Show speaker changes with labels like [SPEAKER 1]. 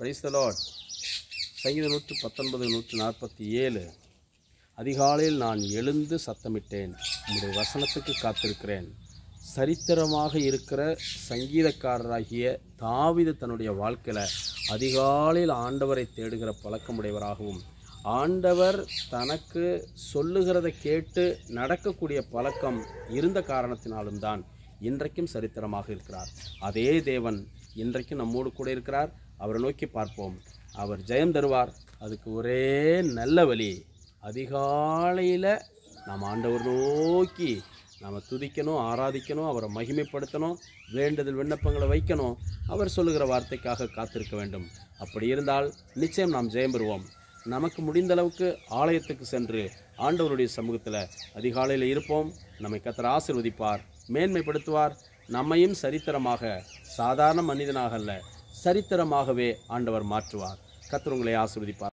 [SPEAKER 1] Price சங்கீத நூற்று பத்தொன்பது நூற்று நாற்பத்தி ஏழு. அதிகாலையில் நான் எழுந்து சத்தமிட்டேன். உங்களுடைய வசனத்துக்கு காத்திருக்கிறேன். சரித்திரமாக இருக்கிற சங்கீதக்காரராகிய தாவித தன்னுடைய வாழ்க்கையில் அதிகாலையில் ஆண்டவரை தேடுகிற பழக்கமுடையவராகவும் ஆண்டவர் தனக்கு சொல்லுகிறத கேட்டு நடக்கக்கூடிய பழக்கம் இருந்த காரணத்தினாலும் தான் இன்றைக்கும் சரித்திரமாக இருக்கிறார். அதே தேவன் இன்றைக்கும் நம்மோடு கூட இருக்கிறார். அவரை நோக்கி பார்ப்போம். அவர் ஜெயம் தருவார். அதுக்கு ஒரே நல்ல வழி அதிகாலையில் நாம் ஆண்டவர் நோக்கி நாம் துதிக்கணும் ஆராதிக்கணும் அவரை மகிமைப்படுத்தணும் வேண்டுதல் விண்ணப்பங்களை வைக்கணும். அவர் சொல்லுகிற வார்த்தைக்காக காத்திருக்க வேண்டும். அப்படி இருந்தால் நிச்சயம் நாம் ஜெயம் பெறுவோம். நமக்கு முடிந்த அளவுக்கு ஆலயத்துக்கு சென்று ஆண்டவருடைய சமூகத்தில் அதிகாலையில் இருப்போம். நம்மை கத்தர் ஆசிர்வதிப்பார் மேன்மைப்படுத்துவார். நம்மையும் சரித்திரமாக சாதாரண மனிதனாக அல்ல சரித்திரமாகவே ஆண்டவர் மாற்றுவார். கத்தர் உங்களை ஆசிர்வதிப்பார்.